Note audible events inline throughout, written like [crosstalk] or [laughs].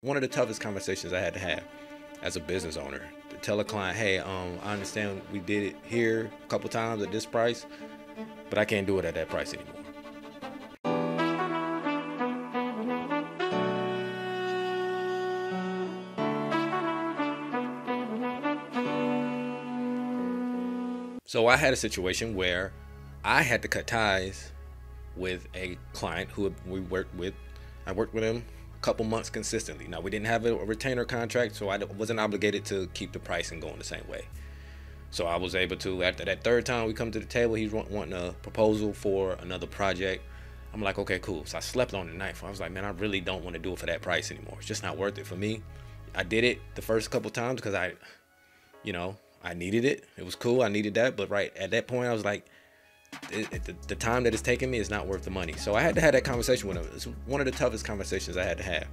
one of the toughest conversations I had to have as a business owner to tell a client, hey, um, I understand we did it here a couple times at this price, but I can't do it at that price anymore. So I had a situation where I had to cut ties with a client who we worked with. I worked with him couple months consistently. Now we didn't have a retainer contract, so I wasn't obligated to keep the pricing going the same way. So I was able to after that third time we come to the table, he's wanting a proposal for another project. I'm like, okay, cool. So I slept on the night. I was like, man, I really don't want to do it for that price anymore. It's just not worth it for me. I did it the first couple times because I, you know, I needed it. It was cool. I needed that. But right at that point, I was like, it, it, the, the, time that it's taking me is not worth the money. So I had to have that conversation with him. It's one of the toughest conversations I had to have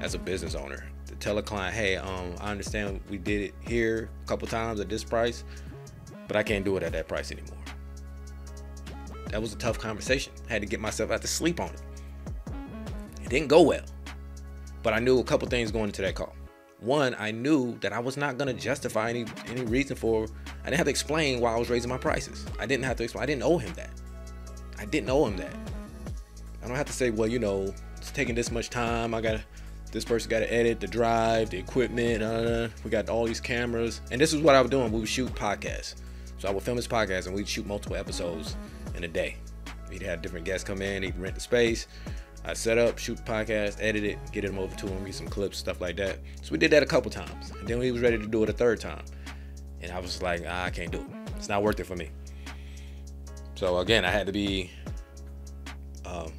as a business owner to tell a client, hey, um, I understand we did it here a couple times at this price, but I can't do it at that price anymore. That was a tough conversation. I had to get myself out to sleep on it. It didn't go well, but I knew a couple things going into that call one, I knew that I was not gonna justify any any reason for. I didn't have to explain why I was raising my prices. I didn't have to explain. I didn't owe him that. I didn't owe him that. I don't have to say, well, you know, it's taking this much time. I got this person got to edit the drive, the equipment. Uh, we got all these cameras, and this is what I was doing. We would shoot podcasts. So I would film this podcast, and we'd shoot multiple episodes in a day. He'd have different guests come in. He'd rent the space. I set up, shoot the podcast, edit it, get them over to him, get some clips, stuff like that. So we did that a couple times. And then we was ready to do it a third time. And I was like, ah, I can't do it. It's not worth it for me. So again, I had to be um,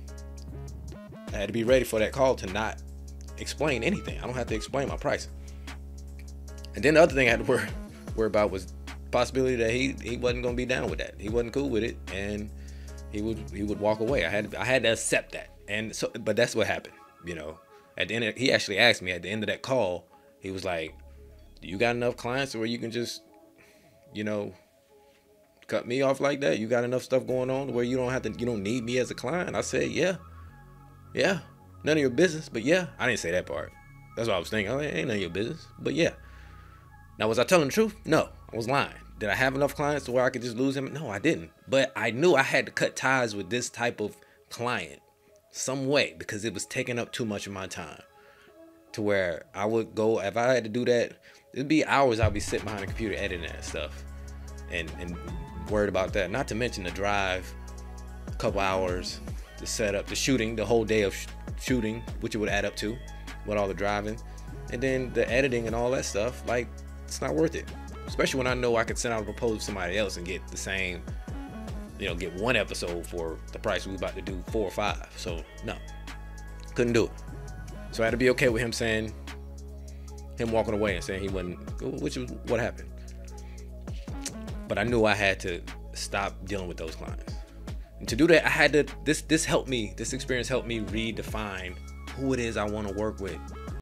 I had to be ready for that call to not explain anything. I don't have to explain my price. And then the other thing I had to worry, [laughs] worry about was possibility that he he wasn't gonna be down with that. He wasn't cool with it, and he would he would walk away. I had I had to accept that and so but that's what happened you know. At the end of, he actually asked me at the end of that call he was like do you got enough clients where you can just you know cut me off like that? You got enough stuff going on where you don't have to you don't need me as a client? I said yeah. Yeah. None of your business but yeah. I didn't say that part. That's what i was thinking. Oh, ain't none of your business but yeah. Now was i telling the truth? No i was lying. Did i have enough clients to where i could just lose him? No i didn't. But i knew i had to cut ties with this type of client some way because it was taking up too much of my time to where I would go if I had to do that it'd be hours I'd be sitting behind a computer editing that stuff and and worried about that. Not to mention the drive a couple hours the setup the shooting the whole day of sh- shooting which it would add up to with all the driving. And then the editing and all that stuff like it's not worth it especially when I know I could send out a proposal to somebody else and get the same you know, get one episode for the price we was about to do four or five. So no, couldn't do it. So I had to be okay with him saying, him walking away and saying he wasn't, which is what happened. But I knew I had to stop dealing with those clients. And to do that, I had to. This this helped me. This experience helped me redefine who it is I want to work with